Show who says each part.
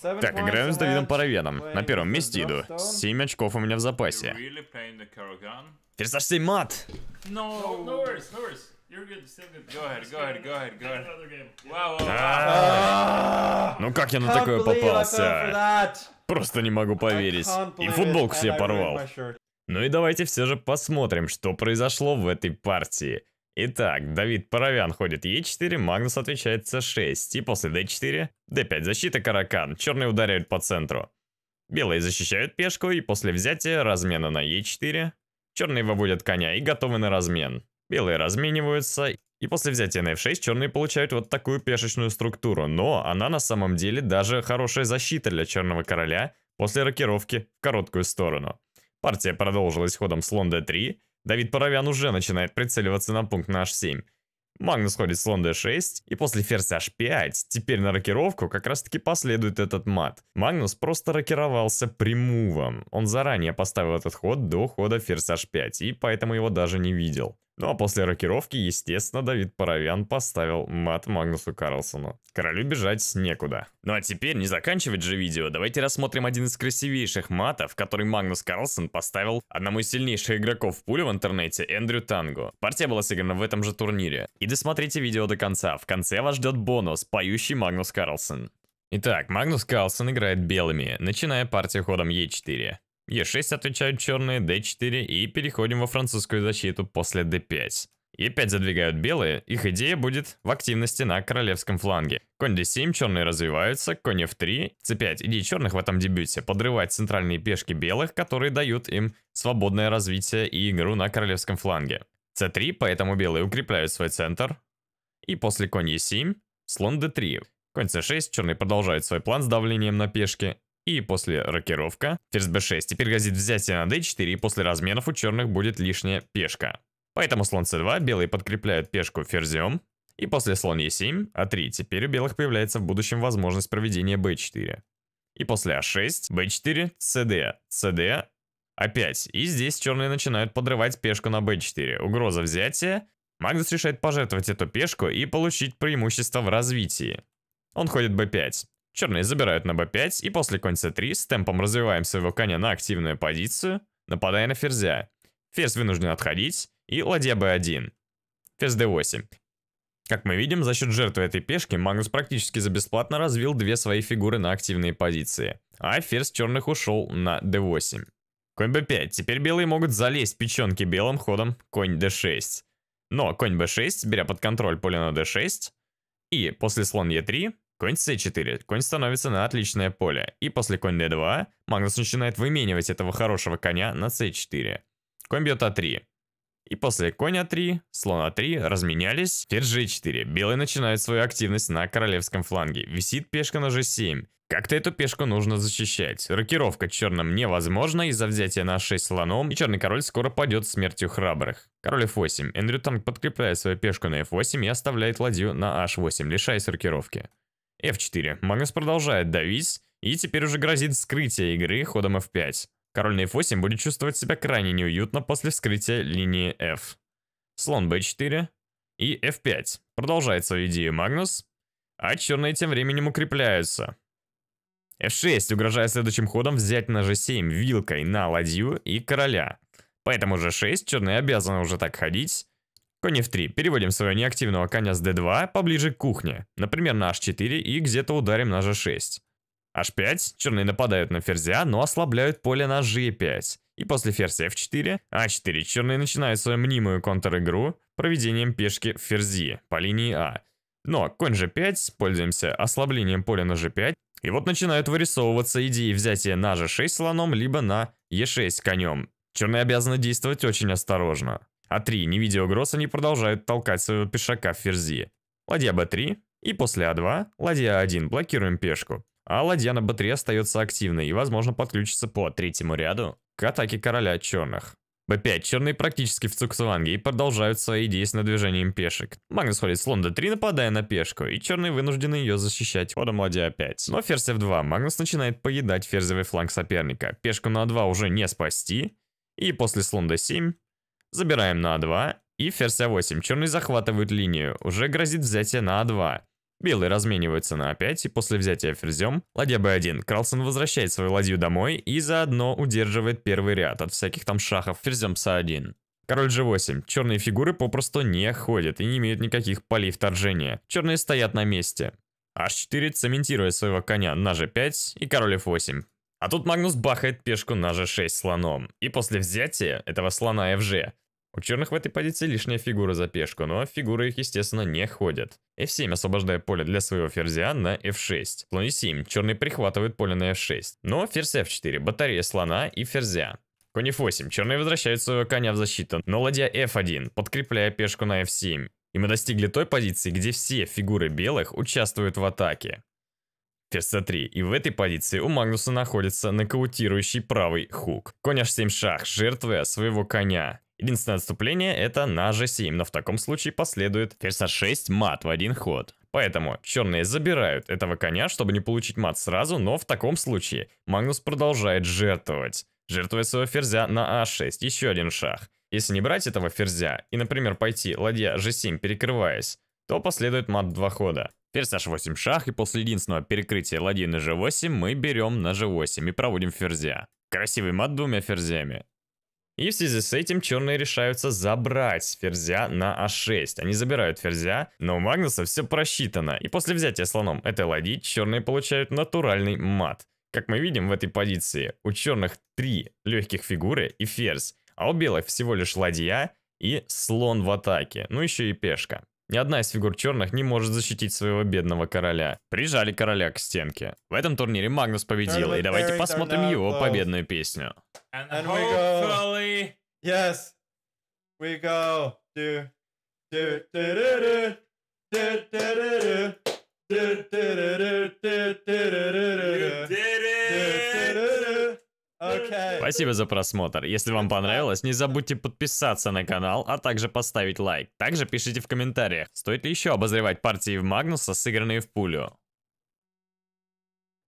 Speaker 1: Так, играем с Давидом Паравеном. На первом месте иду. 7 очков у меня в запасе. Ферзь 7 мат! Ну как я на такое попался? Просто не могу поверить. И футболку себе порвал. Ну и давайте все же посмотрим, что произошло в этой партии. Итак, Давид Паравян ходит Е4, Магнус отвечает С6, и после Д4, Д5 защита Каракан, черные ударяют по центру. Белые защищают пешку, и после взятия размена на Е4, черные выводят коня и готовы на размен. Белые размениваются, и после взятия на F6 черные получают вот такую пешечную структуру, но она на самом деле даже хорошая защита для черного короля после рокировки в короткую сторону. Партия продолжилась ходом слон d3. Давид Паравян уже начинает прицеливаться на пункт на h7. Магнус ходит слон d6, и после ферзь h5, теперь на рокировку как раз таки последует этот мат. Магнус просто рокировался примувом. Он заранее поставил этот ход до хода ферзь h5, и поэтому его даже не видел. Ну а после рокировки, естественно, Давид Паравян поставил мат Магнусу Карлсону. Королю бежать некуда. Ну а теперь, не заканчивать же видео, давайте рассмотрим один из красивейших матов, который Магнус Карлсон поставил одному из сильнейших игроков в пулю в интернете, Эндрю Танго. Партия была сыграна в этом же турнире. И досмотрите видео до конца, в конце вас ждет бонус, поющий Магнус Карлсен. Итак, Магнус Карлсен играет белыми, начиная партию ходом Е4. Е6 отвечают черные, d4 и переходим во французскую защиту после d5. Е5 задвигают белые, их идея будет в активности на королевском фланге. Конь d7, черные развиваются, конь f3, c5. Идея черных в этом дебюте подрывать центральные пешки белых, которые дают им свободное развитие и игру на королевском фланге. c3, поэтому белые укрепляют свой центр. И после конь e7, слон d3. Конь c6, черные продолжают свой план с давлением на пешки. И после рокировка, ферзь b6, теперь грозит взятие на d4, и после разменов у черных будет лишняя пешка. Поэтому слон c2, белые подкрепляют пешку ферзем. И после слон e7, а3, теперь у белых появляется в будущем возможность проведения b4. И после а6, b4, cd, cd, опять. И здесь черные начинают подрывать пешку на b4. Угроза взятия. Магнус решает пожертвовать эту пешку и получить преимущество в развитии. Он ходит b5. Черные забирают на b5, и после конь c3 с темпом развиваем своего коня на активную позицию, нападая на ферзя. Ферзь вынужден отходить, и ладья b1. Ферзь d8. Как мы видим, за счет жертвы этой пешки Магнус практически за бесплатно развил две свои фигуры на активные позиции, а ферзь черных ушел на d8. Конь b5. Теперь белые могут залезть в печенки белым ходом конь d6. Но конь b6, беря под контроль поле на d6, и после слон e3, конь c4, конь становится на отличное поле. И после конь d2, Магнус начинает выменивать этого хорошего коня на c4. Конь бьет а3. И после конь а3, слон а3 разменялись, ферзь g4. Белые начинают свою активность на королевском фланге. Висит пешка на g7. Как-то эту пешку нужно защищать. Рокировка черным невозможна из-за взятия на 6 слоном, и черный король скоро падет смертью храбрых. Король f8. Эндрю Танк подкрепляет свою пешку на f8 и оставляет ладью на h8, лишаясь рокировки. F4. Магнус продолжает давить, и теперь уже грозит вскрытие игры ходом f5. Король на f8 будет чувствовать себя крайне неуютно после вскрытия линии f. Слон b4 и f5. Продолжает свою идею Магнус, а черные тем временем укрепляются. f6, угрожая следующим ходом взять на g7 вилкой на ладью и короля. Поэтому g6 черные обязаны уже так ходить. Конь f3. Переводим своего неактивного коня с d2 поближе к кухне. Например, на h4 и где-то ударим на g6. h5. Черные нападают на ферзя, но ослабляют поле на g5. И после ферзя f4, а4 черные начинают свою мнимую контр-игру проведением пешки в ферзи по линии а. Но конь g5, пользуемся ослаблением поля на g5, и вот начинают вырисовываться идеи взятия на g6 слоном, либо на e6 конем. Черные обязаны действовать очень осторожно. А3, не видя угроз, они продолжают толкать своего пешака в ферзи. Ладья b3, и после а2, ладья а1, блокируем пешку. А ладья на b3 остается активной и, возможно, подключится по третьему ряду к атаке короля черных. b5. Черные практически в цуксванге и продолжают свои действия движением пешек. Магнус ходит слон d3, нападая на пешку, и черные вынуждены ее защищать ходом ладья a5. Но ферзь f2. Магнус начинает поедать ферзевый фланг соперника. Пешку на a2 уже не спасти. И после слон d7 забираем на a2 и ферзь a8. Черные захватывают линию. Уже грозит взятие на a2. Белые размениваются на А5, и после взятия ферзем, ладья Б1, Карлсон возвращает свою ладью домой и заодно удерживает первый ряд от всяких там шахов ферзем С1. Король G8. Черные фигуры попросту не ходят и не имеют никаких полей вторжения. Черные стоят на месте. H4 цементирует своего коня на G5 и король F8. А тут Магнус бахает пешку на G6 слоном. И после взятия этого слона FG у черных в этой позиции лишняя фигура за пешку, но фигуры их, естественно, не ходят. F7 освобождая поле для своего ферзя на F6. Слон E7, черные прихватывают поле на F6. Но ферзь F4, батарея слона и ферзя. Конь F8, черные возвращают своего коня в защиту, но ладья F1, подкрепляя пешку на F7. И мы достигли той позиции, где все фигуры белых участвуют в атаке. Ферзь c3, и в этой позиции у Магнуса находится нокаутирующий правый хук. Конь h7 шах, жертвуя своего коня. Единственное отступление это на g7, но в таком случае последует ферзь h6 мат в один ход. Поэтому черные забирают этого коня, чтобы не получить мат сразу, но в таком случае Магнус продолжает жертвовать. Жертвуя своего ферзя на а6, еще один шаг. Если не брать этого ферзя и, например, пойти ладья g7 перекрываясь, то последует мат два хода. Ферзь h8 шах, и после единственного перекрытия ладьи на g8 мы берем на g8 и проводим ферзя. Красивый мат двумя ферзями. И в связи с этим черные решаются забрать ферзя на а6. Они забирают ферзя, но у Магнуса все просчитано. И после взятия слоном этой ладьи черные получают натуральный мат. Как мы видим в этой позиции, у черных три легких фигуры и ферзь, а у белых всего лишь ладья и слон в атаке, ну еще и пешка. Ни одна из фигур черных не может защитить своего бедного короля. Прижали короля к стенке. В этом турнире Магнус победил, и давайте посмотрим его победную песню.
Speaker 2: We
Speaker 3: did it!
Speaker 1: Спасибо за просмотр. Если вам понравилось, не забудьте подписаться на канал, а также поставить лайк. Также пишите в комментариях, стоит ли еще обозревать партии в Магнуса, сыгранные в пулю.